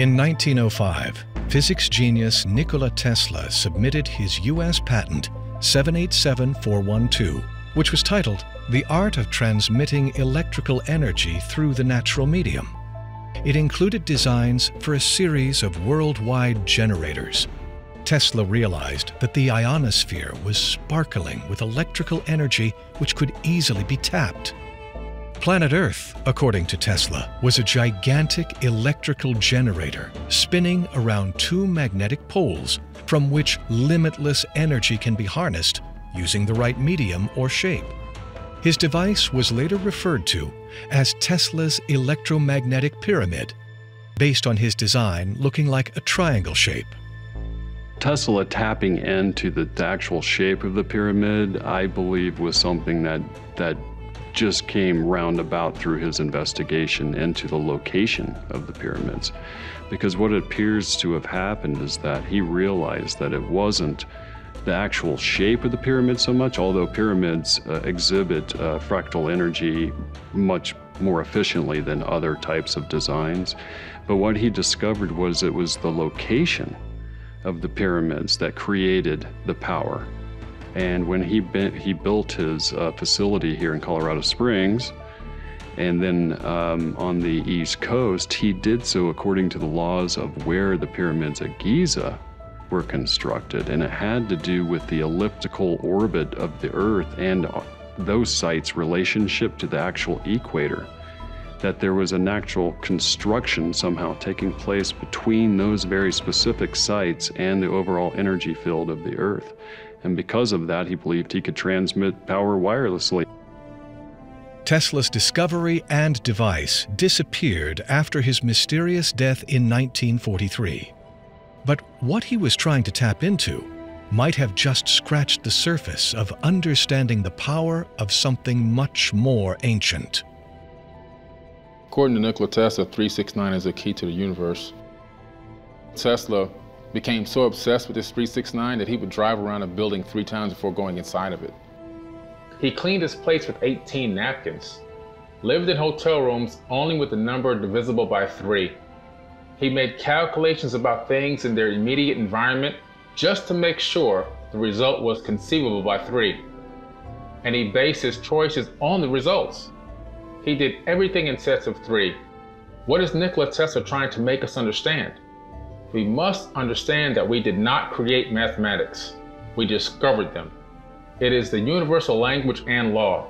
In 1905, physics genius Nikola Tesla submitted his U.S. patent 787412, which was titled The Art of Transmitting Electrical Energy Through the Natural Medium. It included designs for a series of worldwide generators. Tesla realized that the ionosphere was sparkling with electrical energy which could easily be tapped. Planet Earth, according to Tesla, was a gigantic electrical generator spinning around two magnetic poles from which limitless energy can be harnessed using the right medium or shape. His device was later referred to as Tesla's electromagnetic pyramid, based on his design looking like a triangle shape. Tesla tapping into the, actual shape of the pyramid, I believe, was something that that just came roundabout through his investigation into the location of the pyramids. Because what appears to have happened is that he realized that it wasn't the actual shape of the pyramid so much, although pyramids uh, exhibit uh, fractal energy much more efficiently than other types of designs. But what he discovered was it was the location of the pyramids that created the power. And when he, he built his uh, facility here in Colorado Springs, and then um, on the East Coast, he did so according to the laws of where the pyramids at Giza were constructed, and it had to do with the elliptical orbit of the Earth and uh, those sites' relationship to the actual equator. That there was a natural construction somehow taking place between those very specific sites and the overall energy field of the Earth. And because of that, he believed he could transmit power wirelessly. Tesla's discovery and device disappeared after his mysterious death in 1943. But what he was trying to tap into might have just scratched the surface of understanding the power of something much more ancient. According to Nikola Tesla, 369 is a key to the universe. Tesla became so obsessed with this 369 that he would drive around a building three times before going inside of it. He cleaned his plates with 18 napkins, lived in hotel rooms only with the number divisible by three, he made calculations about things in their immediate environment just to make sure the result was conceivable by three. And he based his choices on the results. He did everything in sets of three. What is Nikola Tesla trying to make us understand? We must understand that we did not create mathematics. We discovered them. It is the universal language and law.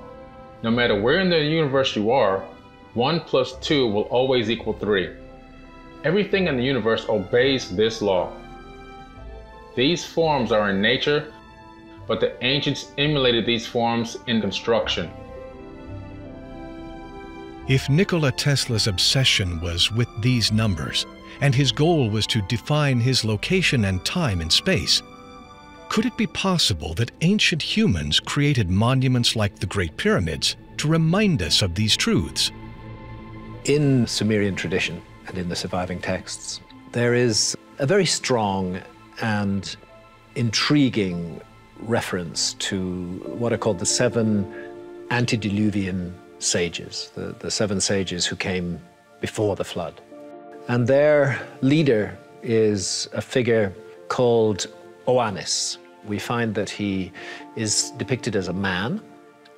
No matter where in the universe you are, 1 plus 2 will always equal 3. Everything in the universe obeys this law. These forms are in nature, but the ancients emulated these forms in construction. If Nikola Tesla's obsession was with these numbers, and his goal was to define his location and time in space, could it be possible that ancient humans created monuments like the Great Pyramids to remind us of these truths? In Sumerian tradition, and in the surviving texts, there is a very strong and intriguing reference to what are called the seven antediluvian sages, the, the seven sages who came before the flood. And their leader is a figure called Oannes. We find that he is depicted as a man,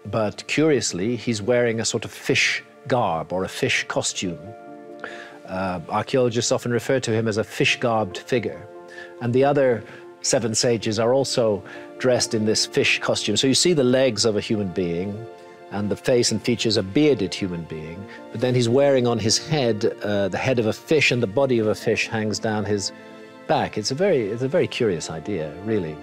but curiously, he's wearing a sort of fish garb or a fish costume uh, archaeologists often refer to him as a fish-garbed figure. And the other seven sages are also dressed in this fish costume. So you see the legs of a human being, and the face and features a bearded human being. But then he's wearing on his head uh, the head of a fish, and the body of a fish hangs down his back. It's a very, it's a very curious idea, really.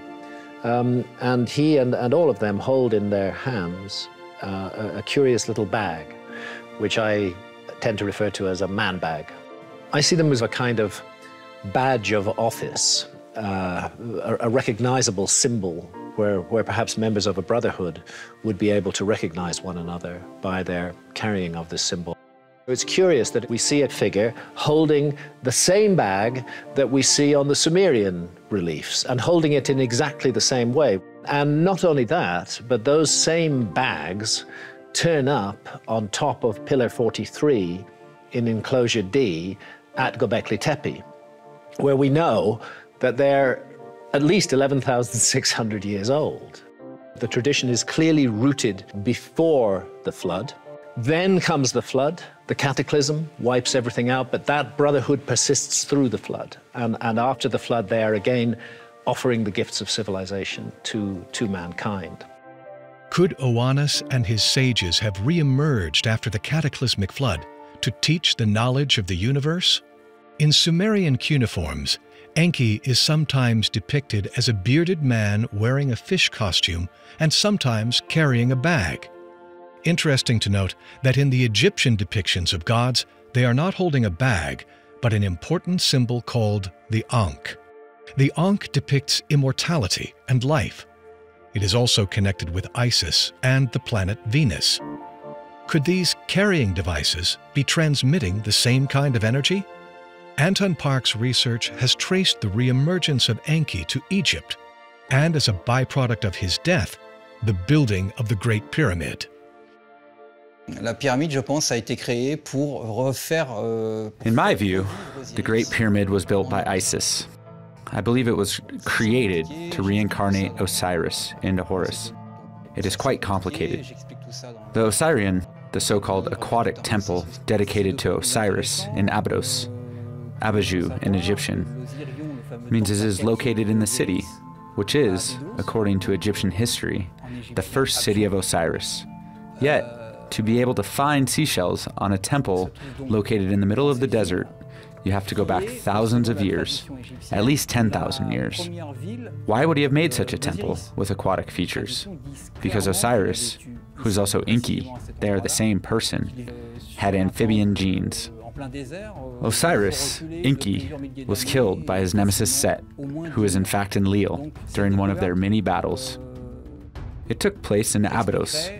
Um, and he and, and all of them hold in their hands uh, a, a curious little bag, which I tend to refer to as a man bag. I see them as a kind of badge of office, uh, a, a, recognizable symbol where, where perhaps members of a brotherhood would be able to recognize one another by their carrying of this symbol. It's curious that we see a figure holding the same bag that we see on the Sumerian reliefs and holding it in exactly the same way. And not only that, but those same bags turn up on top of Pillar 43 in enclosure D at Göbekli Tepe, where we know that they're at least 11,600 years old. The tradition is clearly rooted before the flood. Then comes the flood, the cataclysm wipes everything out, but that brotherhood persists through the flood. And, and after the flood, they are again offering the gifts of civilization to, to mankind. Could Oannes and his sages have re-emerged after the cataclysmic flood to teach the knowledge of the universe? In Sumerian cuneiforms, Enki is sometimes depicted as a bearded man wearing a fish costume and sometimes carrying a bag. Interesting to note that in the Egyptian depictions of gods, they are not holding a bag, but an important symbol called the Ankh. The Ankh depicts immortality and life. It is also connected with Isis and the planet Venus. Could these carrying devices be transmitting the same kind of energy? Anton Parks' research has traced the reemergence of Enki to Egypt, and as a byproduct of his death, the building of the Great Pyramid. La pyramide, je pense, a été créée pour refaire. Euh, In my view, the Great Pyramid was built by Isis. I believe it was created to reincarnate Osiris into Horus. It is quite complicated. The Osirian, the so called aquatic temple dedicated to Osiris in Abydos, Abaju in Egyptian, means it is located in the city, which is, according to Egyptian history, the first city of Osiris. Yet, to be able to find seashells on a temple located in the middle of the desert you have to go back thousands of years, at least 10,000 years. Why would he have made such a temple with aquatic features? Because Osiris, who's also Enki, they are the same person, had amphibian genes. Osiris, Enki, was killed by his nemesis Set, who is in fact in Enlil, during one of their many battles. It took place in Abydos,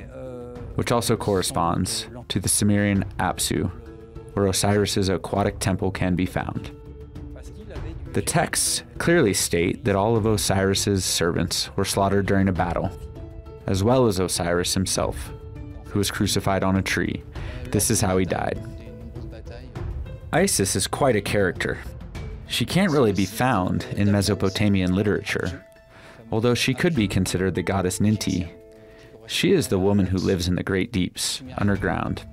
which also corresponds to the Sumerian Apsu, where Osiris's aquatic temple can be found. The texts clearly state that all of Osiris's servants were slaughtered during a battle, as well as Osiris himself, who was crucified on a tree. This is how he died. Isis is quite a character. She can't really be found in Mesopotamian literature, although she could be considered the goddess Ninti. She is the woman who lives in the great deeps, underground,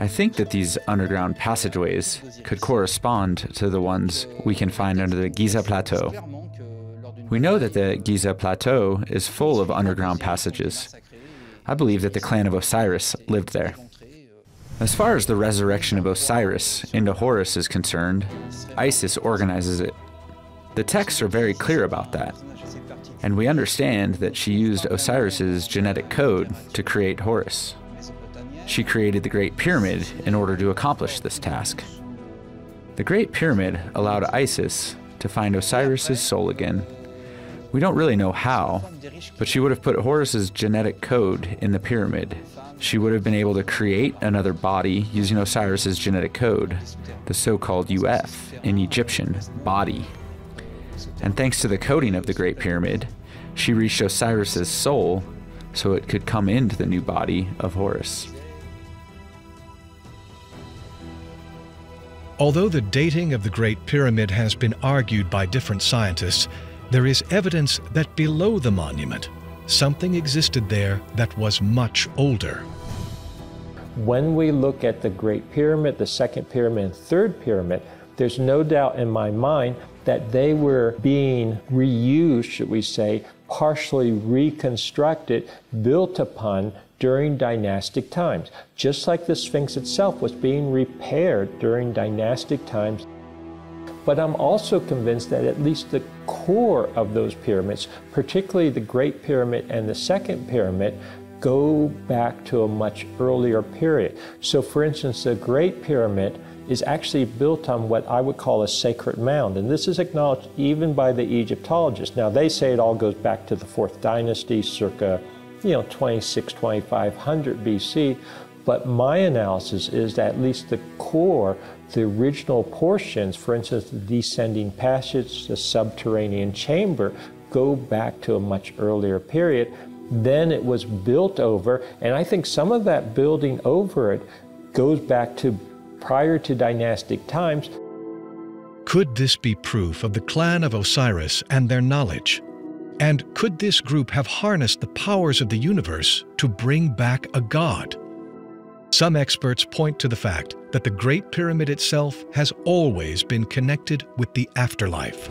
I think that these underground passageways could correspond to the ones we can find under the Giza Plateau. We know that the Giza Plateau is full of underground passages. I believe that the clan of Osiris lived there. As far as the resurrection of Osiris into Horus is concerned, Isis organizes it. The texts are very clear about that. And we understand that she used Osiris's genetic code to create Horus. She created the Great Pyramid in order to accomplish this task. The Great Pyramid allowed Isis to find Osiris's soul again. We don't really know how, but she would have put Horus's genetic code in the pyramid. She would have been able to create another body using Osiris's genetic code, the so-called UF in Egyptian, body. And thanks to the coding of the Great Pyramid, she reached Osiris's soul so it could come into the new body of Horus. Although the dating of the Great Pyramid has been argued by different scientists, there is evidence that below the monument, something existed there that was much older. When we look at the Great Pyramid, the Second Pyramid, and Third Pyramid, there's no doubt in my mind that they were being reused, should we say, partially reconstructed, built upon during dynastic times, just like the Sphinx itself was being repaired during dynastic times. But I'm also convinced that at least the core of those pyramids, particularly the Great Pyramid and the Second Pyramid, go back to a much earlier period. So, for instance, the Great Pyramid is actually built on what I would call a sacred mound. And this is acknowledged even by the Egyptologists. Now, they say it all goes back to the fourth dynasty, circa you know, 26, 2500 BC. But my analysis is that at least the core, the original portions, for instance, the descending passage, the subterranean chamber, go back to a much earlier period. Then it was built over, and I think some of that building over it goes back to prior to dynastic times. Could this be proof of the clan of Osiris and their knowledge? And could this group have harnessed the powers of the universe to bring back a god? Some experts point to the fact that the Great Pyramid itself has always been connected with the afterlife.